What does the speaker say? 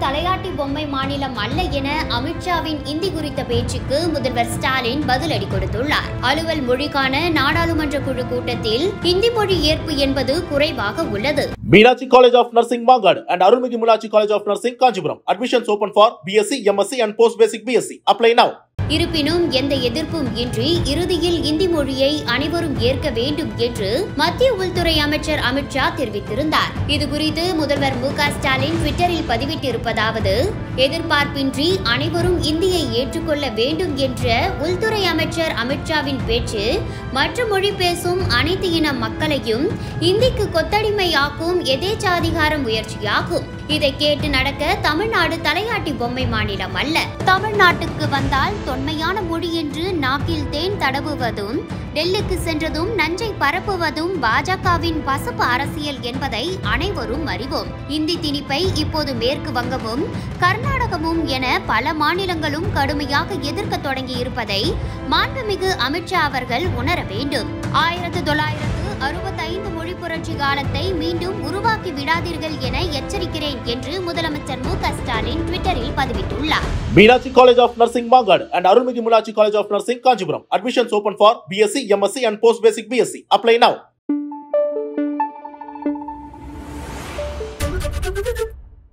தலையாட்டி பொம்மை மாநிலம் அல்ல என அமித்ஷாவின் இந்தி குறித்த பேச்சுக்கு முதல்வர் ஸ்டாலின் பதிலடி கொடுத்துள்ளார் அலுவல் மொழிக்கான நாடாளுமன்ற குழு கூட்டத்தில் இந்தி மொழி ஏற்பு என்பது குறைவாக உள்ளது Meenakshi college of nursing Mangadu and அருள்மிகு Meenakshi college of nursing Kanchipuram admissions open for BSc MSc and post basic BSc apply now இருப்பினும் எந்த எதிர்ப்பும் இன்றி இறுதியில் இந்தி மொழியை அனைவரும் ஏற்க வேண்டும் என்று மத்திய உள்துறை அமைச்சர் அமித்ஷா தெரிவித்திருந்தார். இதுகுறித்து முதல்வர் மு க ஸ்டாலின் ட்விட்டரில் பதிவிட்டிருப்பதாவது எதிர்பார்ப்பின்றி அனைவரும் இந்தியை ஏற்றுக்கொள்ள வேண்டும் என்ற உள்துறை அமைச்சர் அமித்ஷாவின் பேச்சு மற்ற மொழி பேசும் அனைத்து இன மக்களையும் இந்திக்கு கொத்தடிமையாக்கும் எதேச்சாதிகார முயற்சியாகும். இதை கேட்டு நடக்க தமிழ்நாடு தலையாட்டி பொம்மை மாநிலம் அல்ல. தமிழ்நாட்டுக்கு வந்தால் தொன்மையான மொழி என்று நாக்கில் தேன் தடவுவதும் டெல்லிக்கு சென்றதும் நஞ்சை பரப்புவதும் பாஜகவின் பசப்பு அரசியல் என்பதை அனைவரும் அறிவோம். இந்தி திணிப்பை இப்போது மேற்கு வங்கமும் கர்நாடகமும் என பல மாநிலங்களும் கடுமையாக எதிர்க்க தொடங்கி இருப்பதை மாண்புமிகு அமித்ஷா அவர்கள் உணர வேண்டும். ஆயிரத்து தொள்ளாயிரத்து அறுபத்தைந்து புரட்சி காலத்தை மீண்டும் உருவாக்கி விடாதீர்கள் என எச்சரிக்கிறேன் என்று முதலமைச்சர் மு ஸ்டாலின் ட்விட்டரில் பதிவிட்டுள்ளார். Meenakshi college of nursing Mangadu and அருள்மிகு Meenakshi college of nursing Kanchipuram admissions open for BSc MSc and post basic BSc apply now